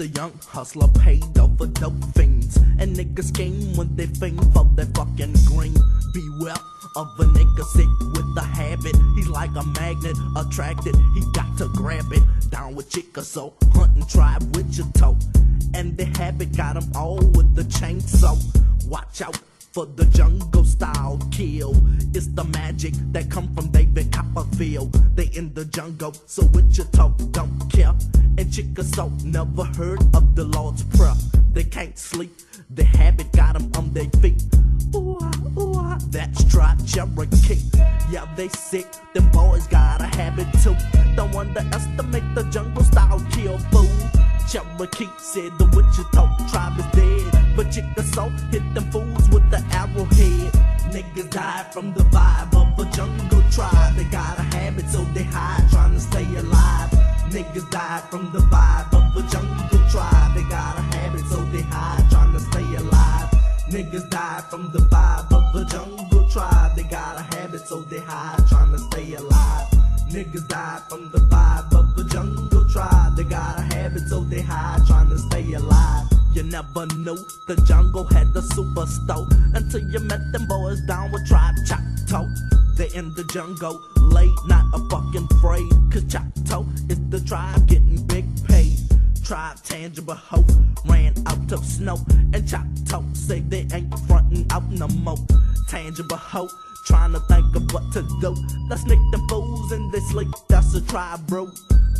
the young hustler paid dope fiends. And niggas scheme when they fiend for their fucking green. Beware of a nigga sick with a habit. He's like a magnet, attracted. He got to grab it. Down with Chica, so hunting tribe with your toe. And the habit got him all with the chainsaw. Watch out for the jungle style kill. It's the magic that come from David Copperfield. They in the jungle, so with your talk, don't care. And Chickasaw never heard of the Lord's Prayer. They can't sleep, the habit got them on their feet. Ooh, ah, ooh, ah, that's Tribe Cherokee. Yeah, they sick, them boys got a habit too. Don't underestimate the jungle style kill fool. Cherokee said the Wichita tribe is dead. But Chickasaw hit them fools with the arrowhead. Niggas died from the vibe of a jungle Died from the vibe of the jungle tribe. They got a habit, so they hide, trying to stay alive. Niggas died from the vibe of the jungle tribe. They got a habit, so they hide, trying to stay alive. Niggas died from the vibe of the jungle tribe. They got a habit, so they hide, trying to stay alive. You never knew the jungle had a superstar until you met them boys down with Tribe Choctaw. They in the jungle, late, not a fucking afraid. Cause Choctaw is the tribe getting big paid. Tribe Tangipahoa ran out of snow, and Choctaw say they ain't frontin' out no more. Tangipahoa. Trying to think of what to do. Let's nick them fools in they sleep. That's a tribe, bro.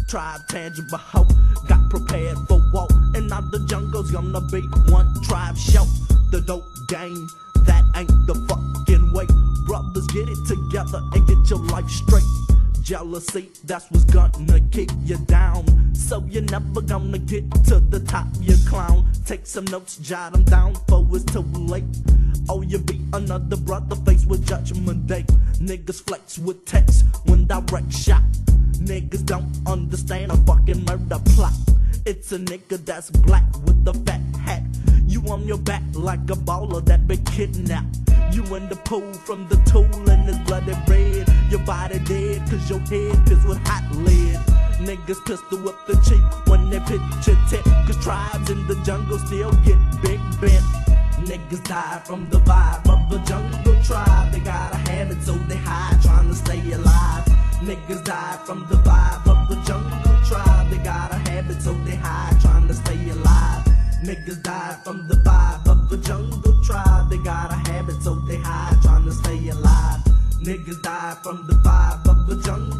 Tribe Tangipahoa. Got prepared for war. And now the jungle's gonna be one tribe show. The dope game. That ain't the. Brothers, get it together and get your life straight. Jealousy, that's what's gonna keep you down. So you're never gonna get to the top, you clown. Take some notes, jot them down, for it's too late. Oh, you be another brother faced with judgment day. Niggas flex with text when direct shot. Niggas don't understand a fucking murder plot. It's a nigga that's black with a fat hat. You on your back like a baller that been kidnapped. You in the pool from the tool and it's bloody red. Your body dead cause your head is with hot lead. Niggas pistol whip the cheek when they pitch a tent. Cause tribes in the jungle still get big bent. Niggas die from the vibe of the jungle tribe. They got a habit, so they hide, trying to stay alive. Niggas die from the vibe of the jungle tribe. They got a habit, so they hide, trying to stay alive. Niggas die from the vibe of the jungle tribe. Niggas die from the vibe of the jungle